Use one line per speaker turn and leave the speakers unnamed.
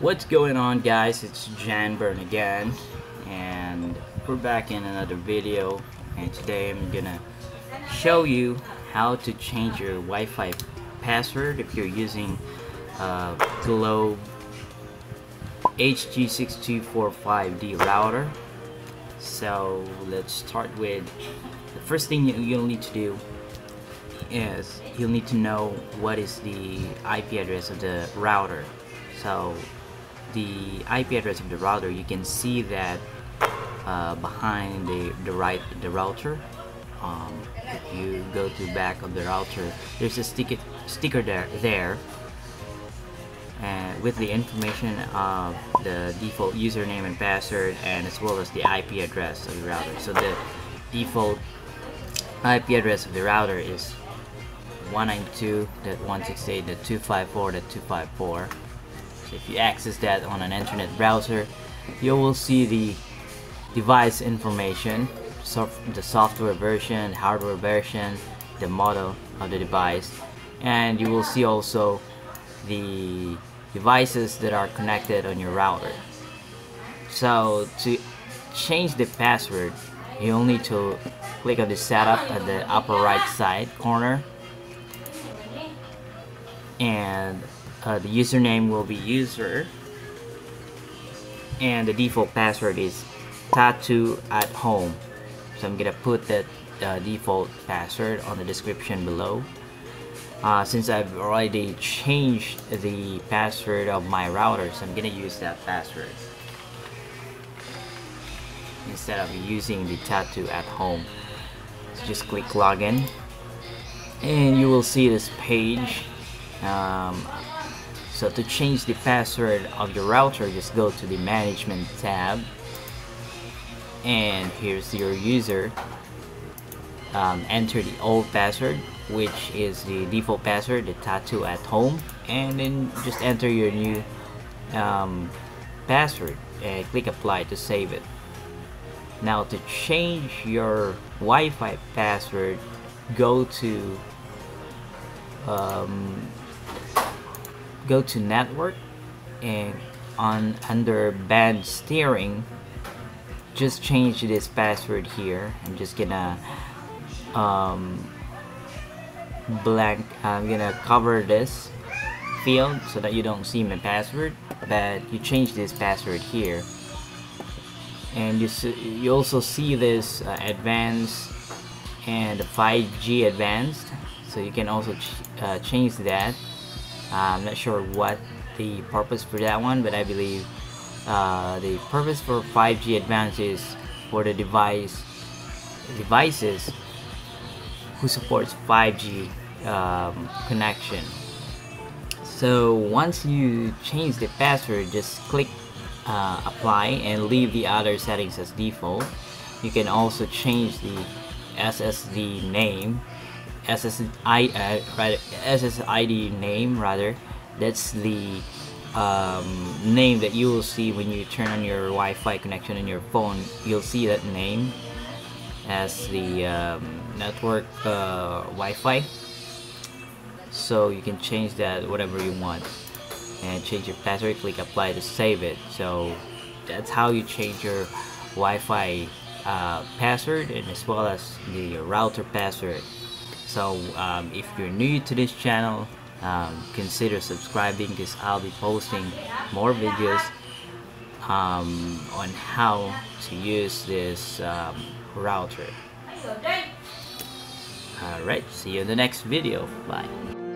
What's going on guys? It's Janburn again and we're back in another video and today I'm gonna show you how to change your Wi-Fi password if you're using uh, Globe HG6245D router so let's start with the first thing you'll need to do is you'll need to know what is the IP address of the router so the IP address of the router you can see that uh, behind the, the right the router um, if you go to back of the router there's a sticker sticker there there. And with the information of the default username and password and as well as the IP address of the router. So the default IP address of the router is 192.168.254.254 so if you access that on an internet browser you will see the device information so the software version hardware version the model of the device. And you will see also the devices that are connected on your router. So to change the password you'll need to click on the setup at the upper right side corner. And uh, the username will be user and the default password is tattoo at home. So I'm gonna put that uh, default password on the description below. Uh, since I've already changed the password of my router so I'm gonna use that password instead of using the tattoo at home. So just click login and you will see this page. Um, so to change the password of your router just go to the management tab. And here's your user. Um, enter the old password which is the default password the tattoo at home. And then just enter your new um, password and click apply to save it. Now to change your Wi-Fi password go to um, go to network and on under band steering just change this password here I'm just gonna um, blank I'm gonna cover this field so that you don't see my password but you change this password here. And you you also see this uh, advanced and 5G advanced so you can also ch uh, change that I'm not sure what the purpose for that one but I believe uh, the purpose for 5G advanced is for the device devices who supports 5G um, connection. So once you change the password just click uh, apply and leave the other settings as default. You can also change the SSD name Uh, SSID name rather. That's the um, name that you will see when you turn on your Wi-Fi connection in your phone. You'll see that name as the um, network uh, Wi-Fi. So you can change that whatever you want and change your password click apply to save it. So that's how you change your Wi-Fi uh, password and as well as the router password so um, if you're new to this channel um, consider subscribing because I'll be posting more videos um, on how to use this um, router. Alright see you in the next video. Bye